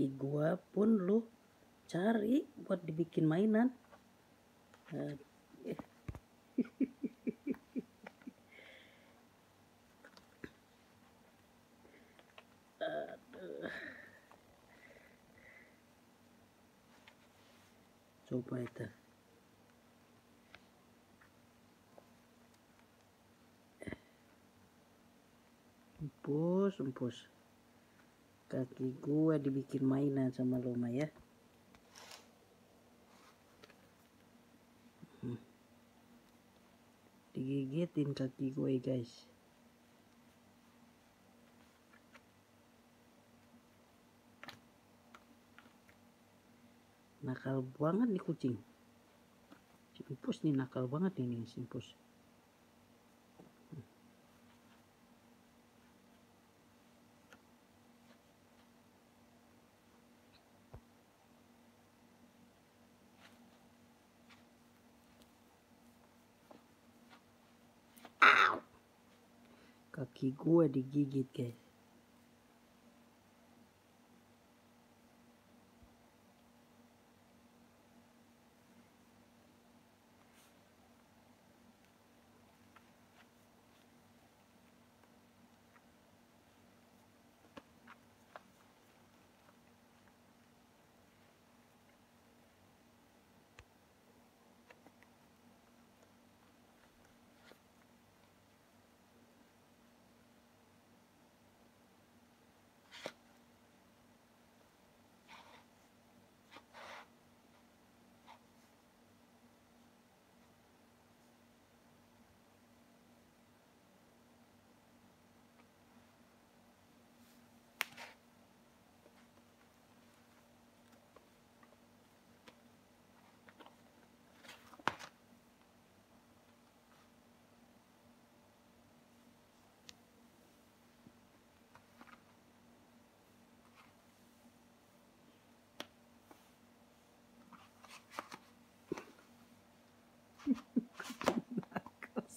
kaki gua pun lu cari buat dibikin mainan. Coba itu. Empus empus kaki gue dibikin mainan sama Loma ya. Hmm. digigitin kaki gue guys. Nakal banget nih kucing. Simpus nih nakal banget ini simpus kaki gue digigit guys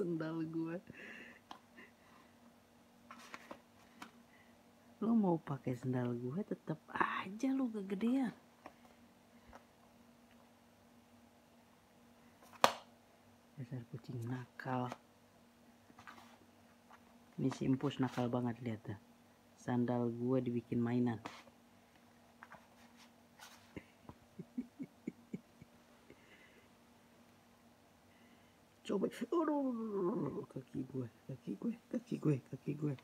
sendal gue lo mau pakai sendal gue tetap aja lo kegedean. Dasar kucing nakal. Ini si empus nakal banget lihat sandal gue dibikin mainan coba. Aduh kaki gue kaki gue kaki gue kaki gue.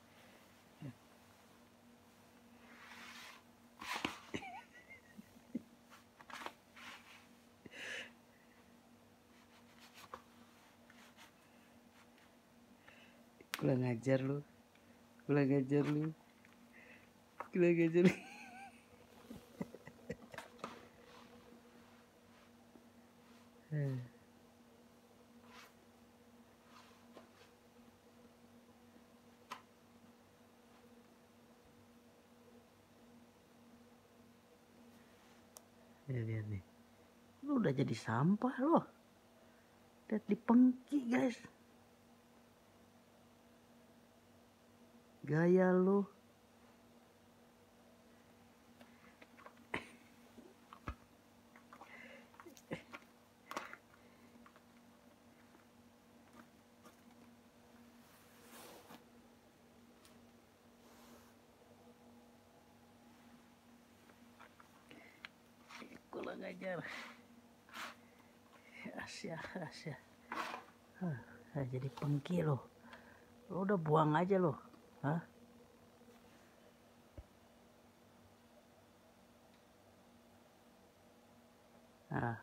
Kurang ngajar lu. Kurang ngajar lu. Kurang ngajar lu ya lihat nih. Lu udah jadi sampah loh lihat di pengki guys. Gaya lu kurang ajar Asia Asia Hah, jadi pengki loh lo udah buang aja loh Hah? Ah.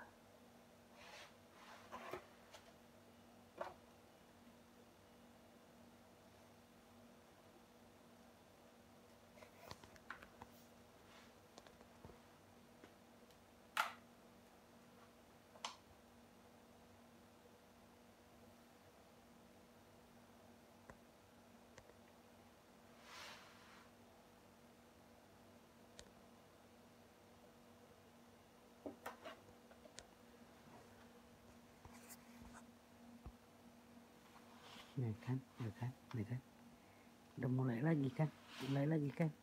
Nah kan, nih kan, nih kan. Udah mulai lagi kan, mulai lagi kan.